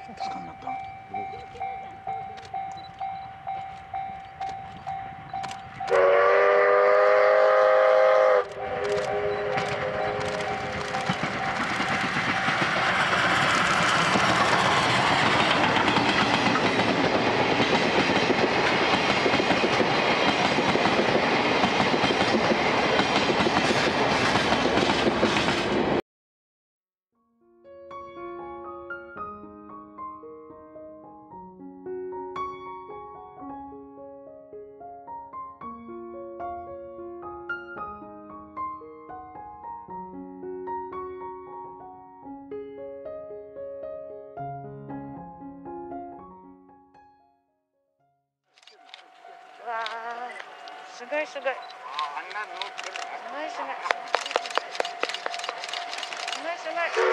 捕まった。すごいすごい。すごいすごい。すごいすごい